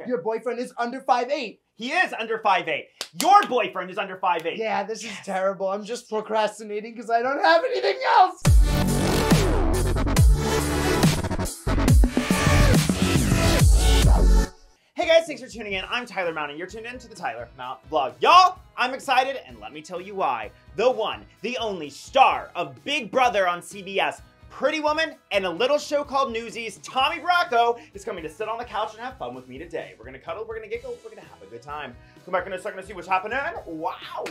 Okay. Your boyfriend is under 5'8". He is under 5'8". Your boyfriend is under 5'8". Yeah, this is terrible. I'm just procrastinating because I don't have anything else. Hey guys, thanks for tuning in. I'm Tyler Mount, and you're tuned in to the Tyler Mount Vlog. Y'all, I'm excited, and let me tell you why. The one, the only star of Big Brother on CBS, Pretty Woman, and a little show called Newsies, Tommy Bracco, is coming to sit on the couch and have fun with me today. We're gonna cuddle, we're gonna giggle, we're gonna have a good time. Come back in a second to see what's happening. Wow!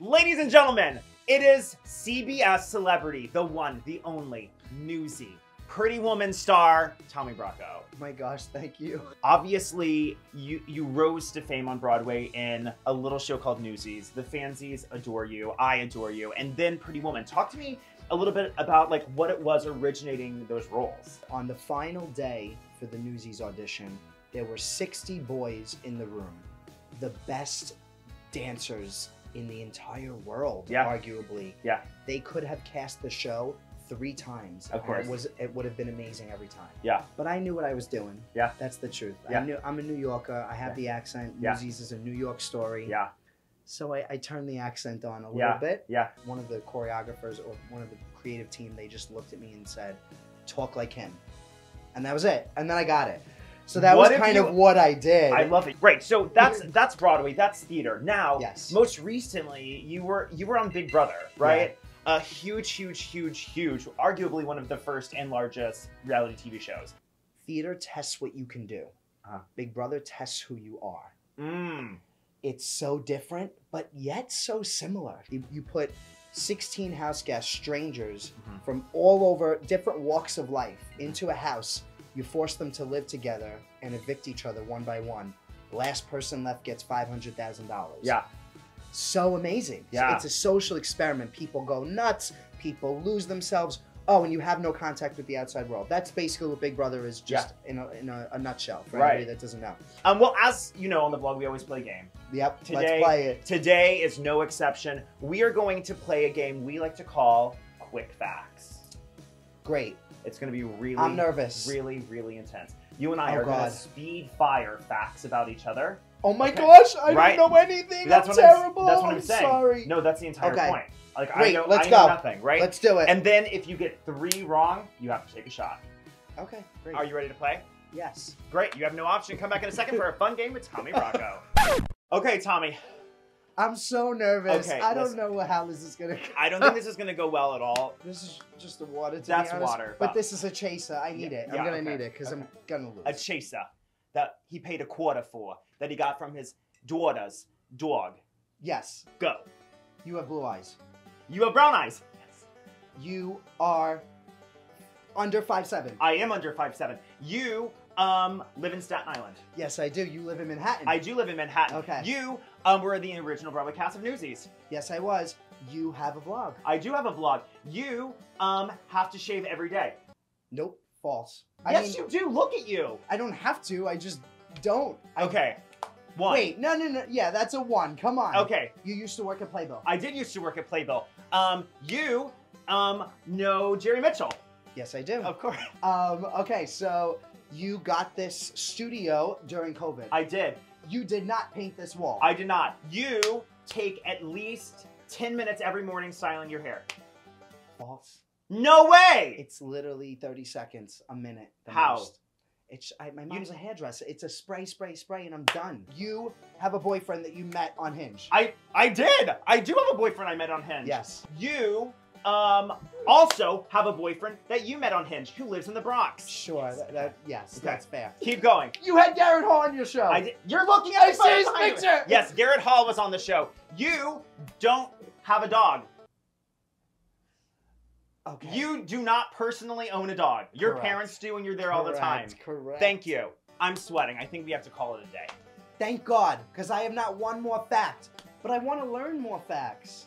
Ladies and gentlemen, it is CBS celebrity, the one, the only, Newsy, Pretty Woman star, Tommy Bracco. Oh my gosh, thank you. Obviously, you you rose to fame on Broadway in a little show called Newsies. The fansies adore you. I adore you. And then Pretty Woman. Talk to me a little bit about like what it was originating those roles. On the final day for the Newsies audition, there were 60 boys in the room. The best dancers in the entire world, Yeah. arguably. Yeah. They could have cast the show three times. Of course. It, was, it would have been amazing every time. Yeah. But I knew what I was doing. Yeah. That's the truth. Yeah. I knew, I'm a New Yorker. I have Yeah. the accent. Yeah. Newsies is a New York story. Yeah. So I, I turned the accent on a little Yeah. bit. Yeah. One of the choreographers or one of the creative team, they just looked at me and said, "Talk like him," and that was it. And then I got it. So that What was kind you- of what I did. I love it. Right. So that's that's Broadway. That's theater. Now, Yes. most recently, you were you were on Big Brother, right? A huge, huge, huge, huge, arguably one of the first and largest reality TV shows. Theater tests what you can do. Uh-huh. Big Brother tests who you are. Mm. It's so different, but yet so similar. You, you put 16 house guests, strangers Mhm. from all over different walks of life, into a house. You force them to live together and evict each other one by one. Last person left gets $500,000. Yeah. so amazing. Yeah. It's a social experiment. People go nuts, people lose themselves. Oh, and you have no contact with the outside world. That's basically what Big Brother is just in, a, in a, a nutshell for Right. anybody that doesn't know. Um. Well, as you know, on the blog, we always play a game. Yep, Today- let's play it. Today is no exception. We are going to play a game we like to call Quick Facts. Great. It's going to be really, I'm nervous. really, really intense. You and I Oh, are going to speed fire facts about each other. Oh my Okay. gosh, I Right. don't know anything. That's I'm what I'm- terrible. that's what I'm I'm saying. sorry. No, that's the entire Okay. point. Like I know, let's I know go. nothing, right? Let's do it. and then if you get three wrong, you have to take a shot. okay, great. Are you ready to play? yes. Great. You have no option. Come back in a second for a fun game with Tommy Bracco. okay, Tommy. I'm so nervous. Okay, I don't listen. know how this is gonna go. I don't think this is going to go well at all. This is just a water. To That's be honest, water. But this is a chaser. I need Yeah, it. I'm gonna okay, need it because I'm gonna lose. A chaser that he paid a quarter for that he got from his daughter's dog. yes. Go. You have blue eyes. You have brown eyes. Yes. You are under five seven. I am under five seven. You um live in Staten Island. Yes, I do. You live in Manhattan. I do live in Manhattan. Okay. You um were the original Broadway cast of Newsies. yes, I was. You have a vlog. I do have a vlog. You um have to shave every day. Nope. False. I yes, mean, you do. Look at you. I don't have to. I just don't. I, Okay. One. Wait. No, no, no. Yeah, that's a one. Come on. Okay. You used to work at Playbill. I did used to work at Playbill. Um, you um know Jerry Mitchell. yes, I do. Of course. Um. Okay. So you got this studio during COVID. I did. you did not paint this wall. I did not. You take at least 10 minutes every morning styling your hair. False. No way! It's literally 30 seconds, a minute. How? most. It's I, my mom's a hairdresser. It's a spray, spray, spray, and I'm done. You have a boyfriend that you met on Hinge. I I did. I do have a boyfriend I met on Hinge. yes. You um also have a boyfriend that you met on Hinge who lives in the Bronx. Sure. That, that yes, Okay. that's fair. Keep going. You had Garrett Hall on your show. I did. You're looking I at see his you. picture. Yes, Garrett Hall was on the show. You don't have a dog. Okay. You do not personally own a dog. Your Correct. parents do, and you're there all the time. Correct, Correct. Thank you. I'm sweating. I think we have to call it a day. Thank God, because I have not one more fact, but I want to learn more facts.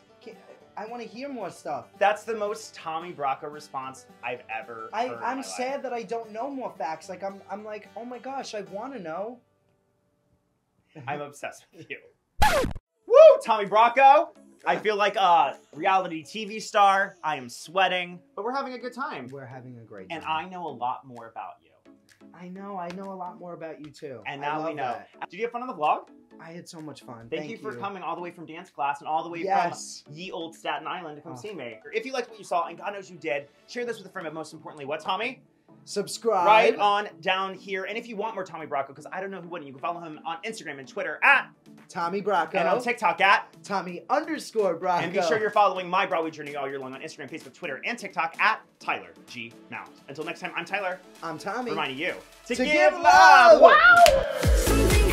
I want to hear more stuff. That's the most Tommy Bracco response I've ever I, heard. I'm sad life. that I don't know more facts. Like I'm, I'm like, oh my gosh, I want to know. I'm obsessed with you. Woo, Tommy Bracco. I feel like a reality TV star. I am sweating, but we're having a good time. We're having a great time. And. I know a lot more about you. I know. I know a lot more about you too. And now we know. that. Did you have fun on the vlog? I had so much fun. Thank, you for coming all the way from dance class and all the way Yes. from ye old Staten Island to come Oh. see me. If you liked what you saw, and God knows you did, share this with a friend, but most importantly, what, Tommy? Subscribe. Right on down here. And if you want more Tommy Bracco, because I don't know who wouldn't, you can follow him on Instagram and Twitter at, Tommy Bracco. and on TikTok at, Tommy underscore Bracco. and be sure you're following my Broadway journey all year long on Instagram, Facebook, Twitter, and TikTok at Tyler G. Mount. Until next time, I'm Tyler, I'm Tommy. reminding you to, To give, give love. love. Wow! Something